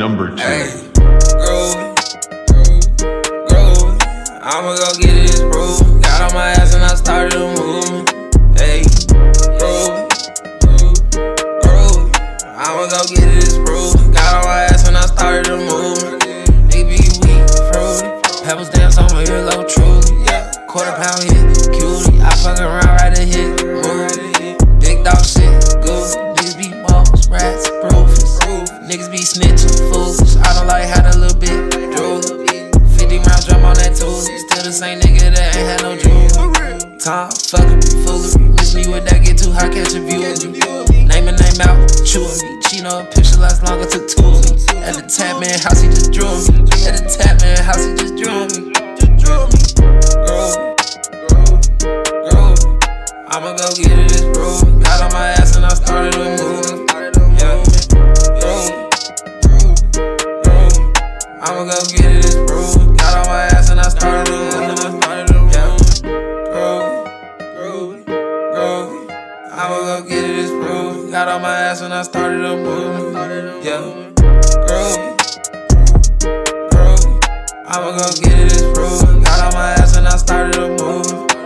number two. Hey, groovy, groovy, groovy. I'ma go get it's proof. Got on my ass and I started to move. Hey, groovy, groovy, groovy. I'ma go get it's proof. Got on my ass and I started to move. Nigga be weak, fruity. Pebbles dance on my earlobe, truly. Yeah, quarter pound hit, cutie. I Niggas be snitching, fools. I don't like how that little bit drooly. 50 round drum on that tool. Still the same nigga that ain't had no jewelry. Tom, fucking foolery. Miss me with that, get too high, catch a view of me. Name and name out, chewing me. Chino, a picture lasts longer, took two of me. At the tap man house, he just drew me. At the tap man house, he just drew me. Just drew me. Groovy, groovy, groovy. I'ma go get it, it's groovy. Got on my ass I'ma go get it, it's groovy. Got on my ass and I started to move. Yeah, groovy, groovy, groovy. I'ma go get it, it's groovy. Got on my ass and I started to move. Yeah, groovy, groovy. I'ma go get it, it's groovy. Got on my ass and I started to move.